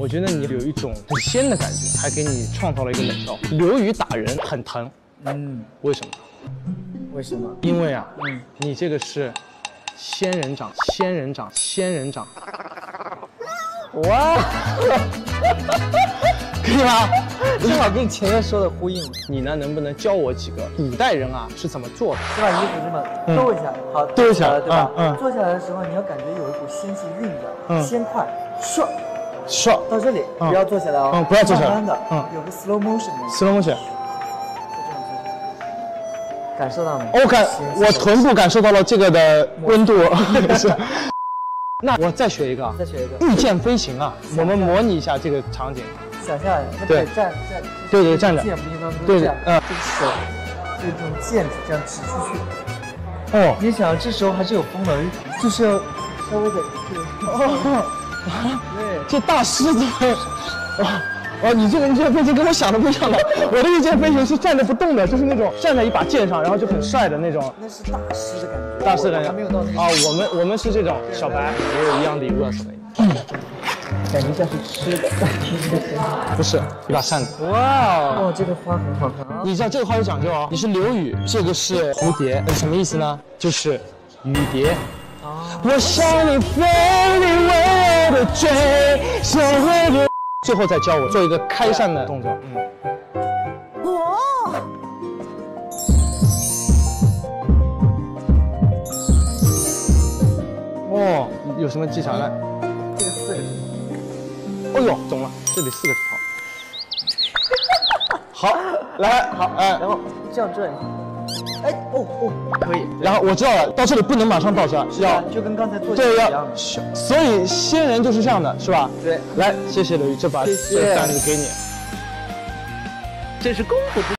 我觉得你有一种很仙的感觉，还给你创造了一个冷笑。刘宇打人很疼，嗯，为什么？为什么？因为啊，嗯你这个是仙人掌，仙人掌，仙人掌，哇，可以吗？正好跟你前面说的呼应，你呢，能不能教我几个古代人啊是怎么做的？先把衣服这么兜一下，好，兜一下了，对吧？嗯嗯坐下来的时候，你要感觉有一股仙气运着，嗯先快，唰刷到这里，嗯。不要坐下来哦，嗯不要坐下来。慢慢的，嗯。有个 slow motion，slow motion。感受到没？我感我臀部感受到了这个的温度，是。那我再学一个啊，再学一个，御剑飞行啊，我们模拟一下这个场景。想象那对。得站站，对对站着。剑不应对是这样，嗯。这个手就是这种剑指这样指出去，哦，你想这时候还是有风的，就是要稍微的 这个，哦，对。这大狮子，哦哦，你这个御剑飞行跟我想的不一样的。我的御剑飞行是站着不动的，就是那种站在一把剑上，然后就很帅的那种。那是大师的感觉，大师感觉还没有到那个啊，我们我们是这种小白，也有一样礼物要送给你。感觉像是吃的。不是一把扇子。哇哦，这个花很好看啊！你知道这个花有讲究哦，你是刘宇，这个是蝴蝶，什么意思呢？就是雨蝶。我向你飞，你为我最后再教我做一个开扇的动作。嗯。哦，有什么技巧来？这个四个字哦呦，懂了，这里四个指头。好，来，好，哎，，然后这样转。哎，哦哦，可以。然后我知道了，到这里不能马上倒下，要是啊，就跟刚才做的对要一样。，所以仙人就是这样的，是吧？对，来，谢谢刘宇，这把这单子给你。这是功夫不